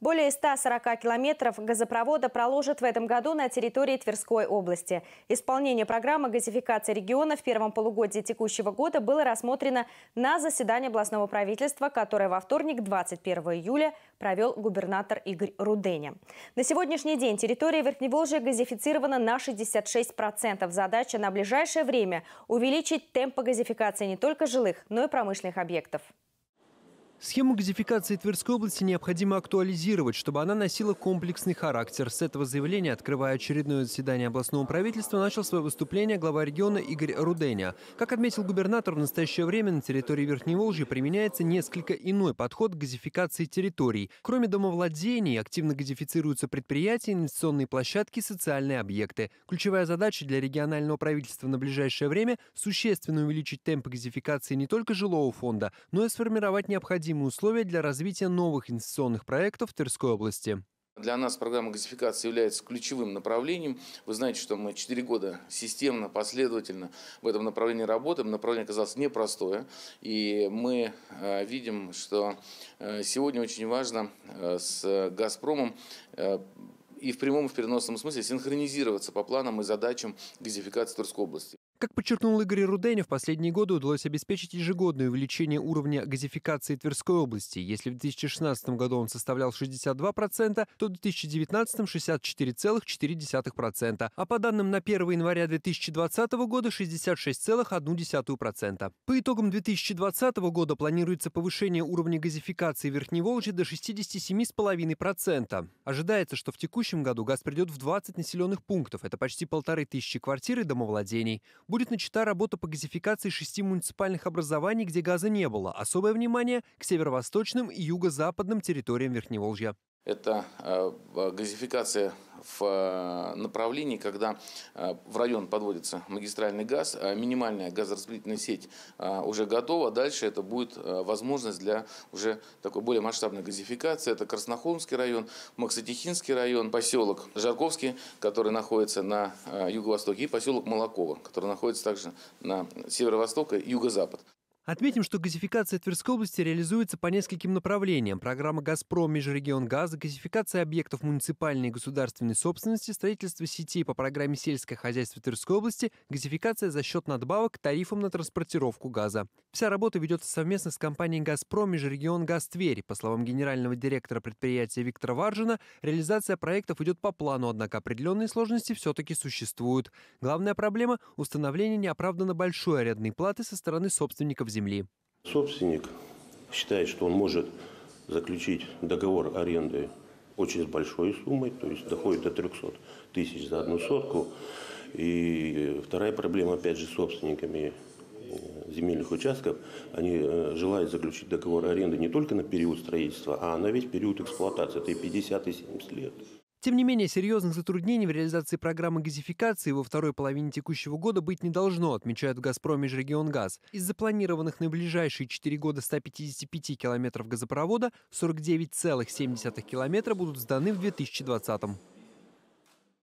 Более 140 километров газопровода проложат в этом году на территории Тверской области. Исполнение программы газификации региона в первом полугодии текущего года было рассмотрено на заседании областного правительства, которое во вторник, 21 июля, провел губернатор Игорь Руденя. На сегодняшний день территория Верхневолжья газифицирована на 66%. Задача на ближайшее время – увеличить темпы газификации не только жилых, но и промышленных объектов. Схему газификации Тверской области необходимо актуализировать, чтобы она носила комплексный характер. С этого заявления, открывая очередное заседание областного правительства, начал свое выступление глава региона Игорь Руденя. Как отметил губернатор, в настоящее время на территории Верхней Волжьи применяется несколько иной подход к газификации территорий. Кроме домовладений, активно газифицируются предприятия, инвестиционные площадки, социальные объекты. Ключевая задача для регионального правительства на ближайшее время – существенно увеличить темпы газификации не только жилого фонда, но и сформировать необходимые необходимые условия для развития новых инвестиционных проектов в Тверской области. Для нас программа газификации является ключевым направлением. Вы знаете, что мы 4 года системно, последовательно в этом направлении работаем. Направление оказалось непростое. И мы э, видим, что э, сегодня очень важно э, с «Газпромом» и в прямом и в переносном смысле синхронизироваться по планам и задачам газификации Тверской области. Как подчеркнул Игорь Руденя, в последние годы удалось обеспечить ежегодное увеличение уровня газификации Тверской области. Если в 2016 году он составлял 62%, то в 2019 – 64,4%, а по данным на 1 января 2020 года – 66,1%. По итогам 2020 года планируется повышение уровня газификации Верхней Волжи до 67,5%. Ожидается, что в текущем году газ придет в 20 населенных пунктов. Это почти полторы тысячи квартир и домовладений будет начата работа по газификации шести муниципальных образований, где газа не было. Особое внимание к северо-восточным и юго-западным территориям Верхневолжья. Это э, газификация в э, направлении, когда э, в район подводится магистральный газ, минимальная газораспределительная сеть уже готова. Дальше это будет возможность для уже такой более масштабной газификации. Это Краснохолмский район, Максатихинский район, поселок Жарковский, который находится на юго-востоке, и поселок Молоково, который находится также на северо-восток и юго-запад. Отметим, что газификация Тверской области реализуется по нескольким направлениям. Программа «Газпром» Межрегион газа, газификация объектов муниципальной и государственной собственности, строительство сетей по программе «Сельское хозяйство Тверской области», газификация за счет надбавок к тарифам на транспортировку газа. Вся работа ведется совместно с компанией «Газпром» Межрегион газ Тверь. По словам генерального директора предприятия Виктора Варжина, реализация проектов идет по плану, однако определенные сложности все-таки существуют. Главная проблема – установление неоправданно большой арендной платы со стороны собственников земли. Собственник считает, что он может заключить договор аренды очень с большой суммой, то есть доходит до 300 тысяч за одну сотку. И вторая проблема, опять же, с собственниками э, земельных участков, они э, желают заключить договор аренды не только на период строительства, а на весь период эксплуатации, это и 50 и 70 лет. Тем не менее, серьезных затруднений в реализации программы газификации во второй половине текущего года быть не должно, отмечают в «Газпроме» Межрегионгаз. Из запланированных на ближайшие 4 года 155 километров газопровода 49,7 километра будут сданы в 2020 -м.